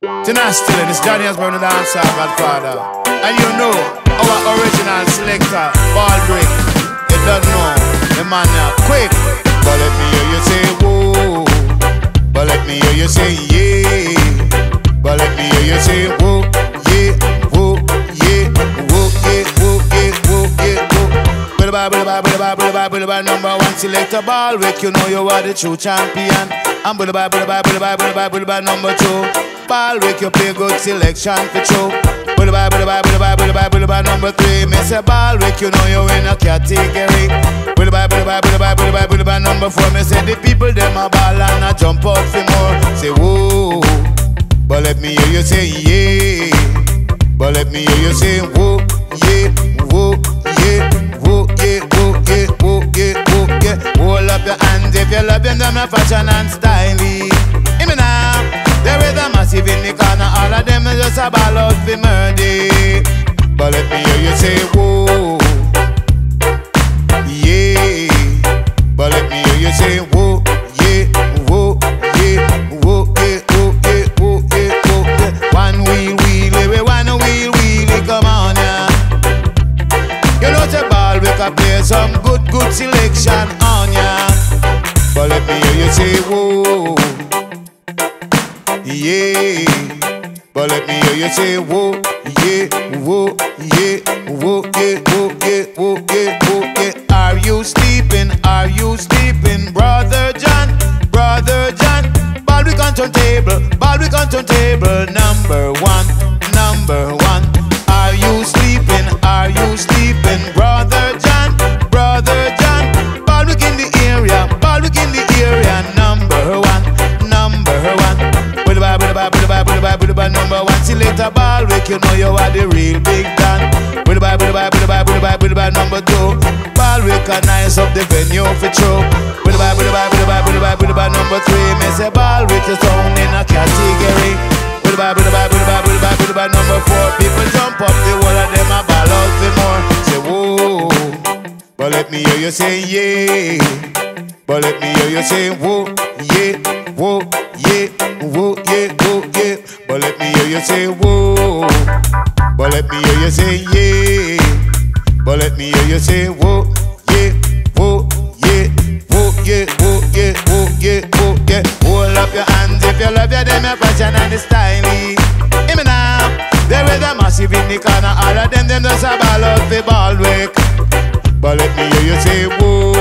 Tonight still it's Johnny Osbourne the dancer Godfather. And you know our original selector, Boldrik. You don't know the man now quick. But let me hear you say whoa. But let me hear you say yeah. But let me hear you say whoa, yeah, whoa, yeah, whoa, yeah, whoa, yeah, whoa, yeah, whoa. Build a build a build a build a number one selector Boldrik. You know you are the true champion. And build a build a build a build a build a number two. Boldrik, you play good selection for true. Bullaba, bullaba, bullaba, bullaba, bullaba, number three. Me say Boldrik, you know you in a category. Bullaba, bullaba, bullaba, bullaba, bullaba, number four. Me say the people them a ball and a jump up for more. Say whoa, but let me hear you say yeah. But let me hear you say whoa, yeah, whoa, yeah, whoa, yeah, whoa, yeah, whoa, yeah, whoa, yeah. Hold up your hands if you love them, them a fashion in the corner, all of them just a ball out for murder. But let me hear you say, whoa, yeah. But let me hear you say, whoa, yeah, whoa, yeah, whoa, yeah, whoa, yeah, whoa, yeah. One wheel, we one wheel, come on, yeah. You know the ball, we can play some good, good selection on ya. But let me hear you say, whoa yeah. But let me hear you say, whoa, yeah, whoa, yeah, whoa, yeah, whoa, yeah, whoa, yeah, whoa, yeah. Are you sleeping? Are you sleeping, brother John? Brother John, ball we on table, ball we on table, number one, Bible, number one selector Boldrik, you know you are the real big Dan. Bible, Bible, Bible, Bible, number two. Ball recognize up the venue for true. Bible, Bible, Bible, Bible, number three. Me say Boldrik is down in a category. Bible, Bible, Bible, Bible, Bible, number four. People jump up, the whole of them a ball out for more. Say whoa, but let me hear you say yeah. But let me hear you say whoa, yeah, whoa, yeah, whoa, yeah, you say whoa. But let me hear you say yeah. But let me hear you say whoa, yeah, whoa, yeah, whoa, yeah, whoa, yeah, whoa, yeah, whoa, yeah. Hold up your hands if you love your them your passion and the style. Hear me now. There is a massive in the corner. All of them them just a ball out for Boldrik. But let me hear you say whoa,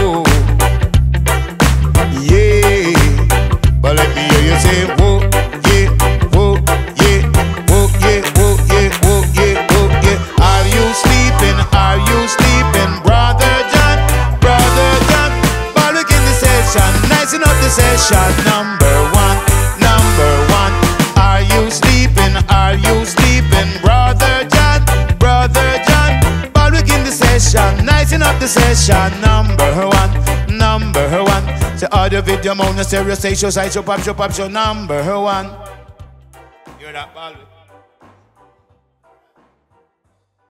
session, number one, number one. Are you sleeping? Are you sleeping, brother John, brother John? Ball in the session, rising up the session, number one, number one. Say audio, video, mono, stereo, station, show, side show, pop show, pop show, number one. Hear that, Boldrik?